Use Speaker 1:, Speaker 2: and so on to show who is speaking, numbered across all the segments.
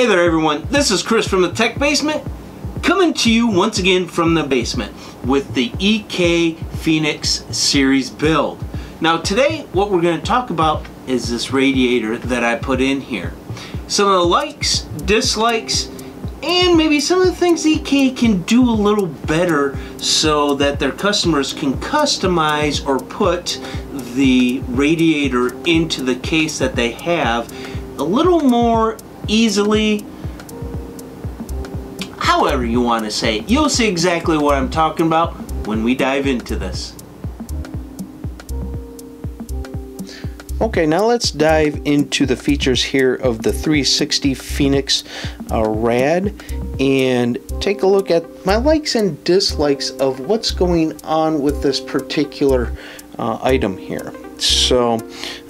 Speaker 1: Hey there everyone, this is Chris from the Tech Basement, coming to you once again from the basement with the EK Phoenix series build. Now today what we're going to talk about is this radiator that I put in here. Some of the likes, dislikes, and maybe some of the things EK can do a little better so that their customers can customize or put the radiator into the case that they have a little more easily however you want to say it. You'll see exactly what I'm talking about when we dive into this.
Speaker 2: Okay, now let's dive into the features here of the 360 Phoenix uh, Rad and take a look at my likes and dislikes of what's going on with this particular uh, item here. So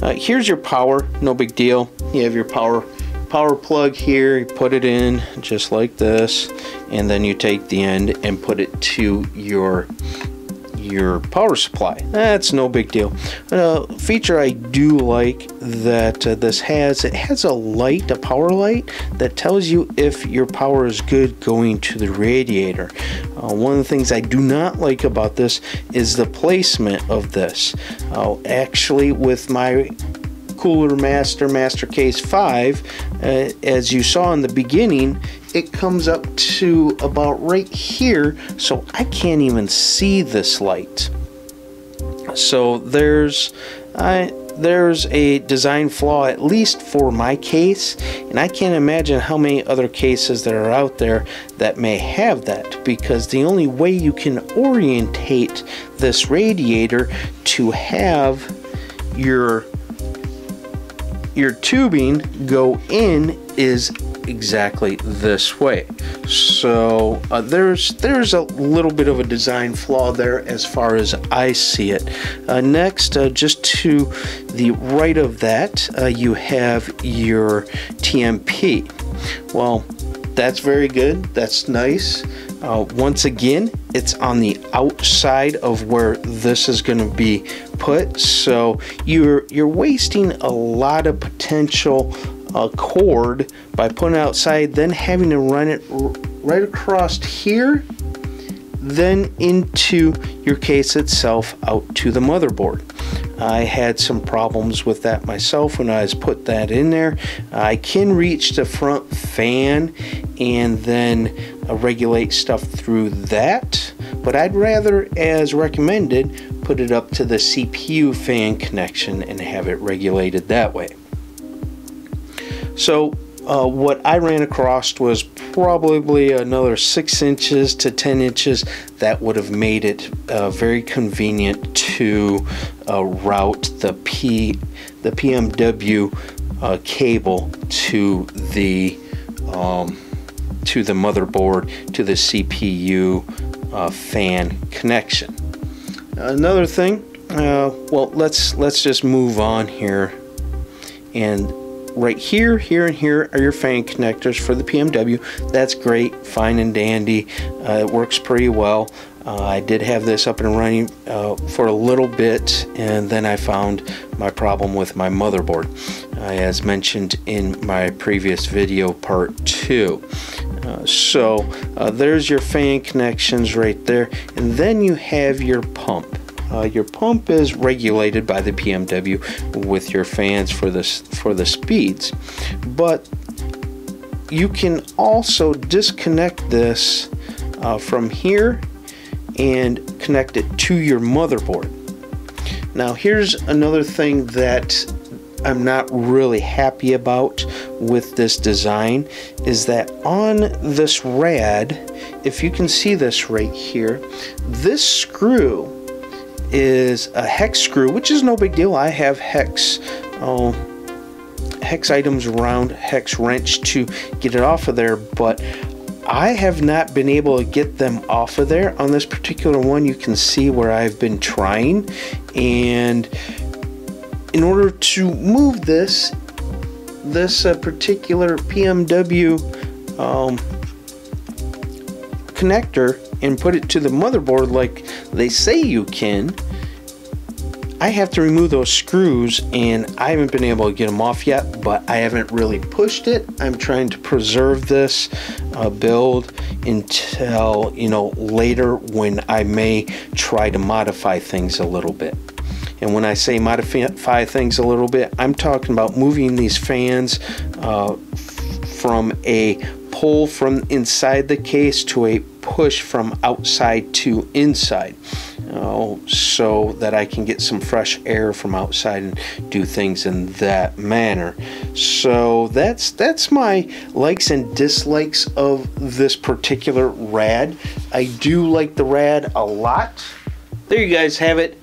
Speaker 2: uh, here's your power, no big deal. You have your power power plug here, you put it in just like this, and then you take the end and put it to your your power supply. That's no big deal. A feature I do like that uh, this has, it has a light, a power light, that tells you if your power is good going to the radiator. Uh, one of the things I do not like about this is the placement of this. Uh, actually, with my Cooler Master Master Case 5, uh, as you saw in the beginning, it comes up to about right here, so I can't even see this light. So there's uh, there's a design flaw at least for my case, and I can't imagine how many other cases that are out there that may have that because the only way you can orientate this radiator to have your your tubing go in is exactly this way. So uh, there's there's a little bit of a design flaw there as far as I see it. Uh, next, uh, just to the right of that, uh, you have your TMP. Well, that's very good. That's nice. Uh, once again, it's on the outside of where this is going to be put, so you're you're wasting a lot of potential uh, cord by putting outside, then having to run it right across here, then into your case itself out to the motherboard. I had some problems with that myself when I was put that in there. I can reach the front fan and then regulate stuff through that, but I'd rather, as recommended, put it up to the CPU fan connection and have it regulated that way. So uh, what I ran across was probably another 6 inches to 10 inches that would have made it uh, very convenient to uh, route the P the PMW uh, cable to the um, to the motherboard to the CPU uh, fan connection. Another thing, uh, well let's let's just move on here and right here, here, and here are your fan connectors for the PMW. That's great, fine and dandy. Uh, it works pretty well. Uh, I did have this up and running uh, for a little bit and then I found my problem with my motherboard uh, as mentioned in my previous video part 2. So uh, there's your fan connections right there and then you have your pump. Uh, your pump is regulated by the PMW with your fans for the, for the speeds, but you can also disconnect this uh, from here and connect it to your motherboard. Now here's another thing that I'm not really happy about with this design is that on this rad, if you can see this right here, this screw is a hex screw, which is no big deal. I have hex uh, hex items around, hex wrench to get it off of there, but I have not been able to get them off of there. On this particular one, you can see where I've been trying, and in order to move this, this uh, particular PMW um, connector and put it to the motherboard like they say you can, I have to remove those screws and I haven't been able to get them off yet, but I haven't really pushed it. I'm trying to preserve this uh, build until, you know, later when I may try to modify things a little bit. And when I say modify things a little bit, I'm talking about moving these fans uh, from a pull from inside the case to a push from outside to inside uh, so that I can get some fresh air from outside and do things in that manner. So that's that's my likes and dislikes of this particular rad. I do like the rad a lot. There you guys have it.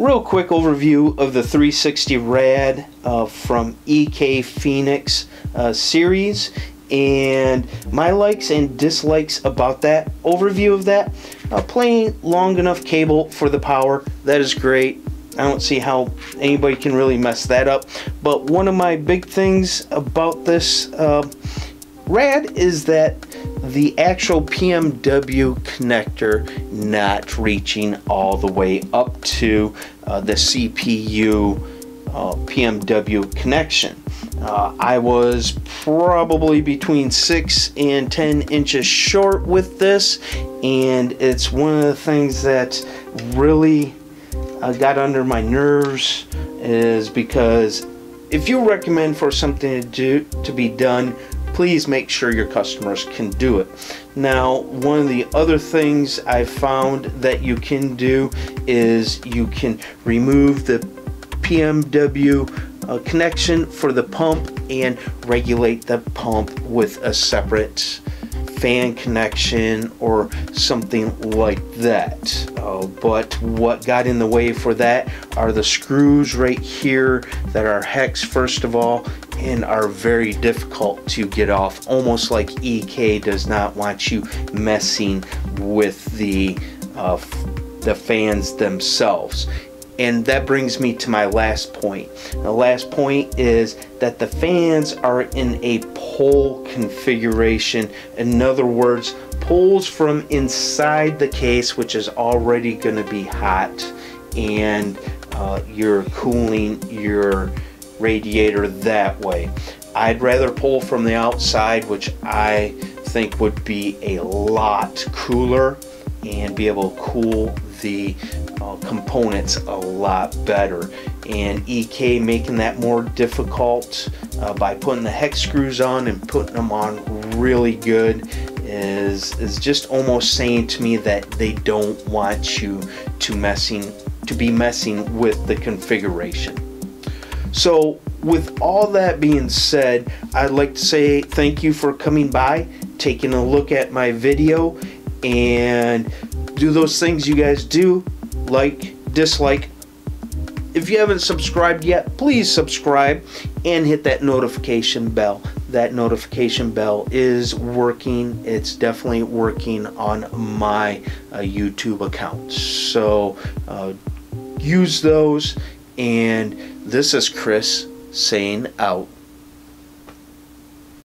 Speaker 2: Real quick overview of the 360 rad uh, from EK Phoenix uh, series and my likes and dislikes about that overview of that. Uh, playing long enough cable for the power that is great. I don't see how anybody can really mess that up. But one of my big things about this uh, rad is that the actual PMW connector not reaching all the way up to uh, the CPU uh, PMW connection. Uh, I was probably between 6 and 10 inches short with this, and it's one of the things that really uh, got under my nerves is because if you recommend for something to do to be done please make sure your customers can do it. Now one of the other things I found that you can do is you can remove the PMW a uh, connection for the pump and regulate the pump with a separate fan connection or something like that. Uh, but what got in the way for that are the screws right here that are hex first of all and are very difficult to get off almost like EK does not want you messing with the uh, the fans themselves and that brings me to my last point. The last point is that the fans are in a pull configuration. In other words, pulls from inside the case, which is already going to be hot, and uh, you're cooling your radiator that way. I'd rather pull from the outside, which I think would be a lot cooler and be able to cool the uh, components a lot better. And EK making that more difficult uh, by putting the hex screws on and putting them on really good is is just almost saying to me that they don't want you to messing to be messing with the configuration. So with all that being said I'd like to say thank you for coming by taking a look at my video and do those things you guys do like, dislike. If you haven't subscribed yet, please subscribe and hit that notification bell. That notification bell is working. It's definitely working on my uh, YouTube account. So uh, use those. And this is Chris saying out.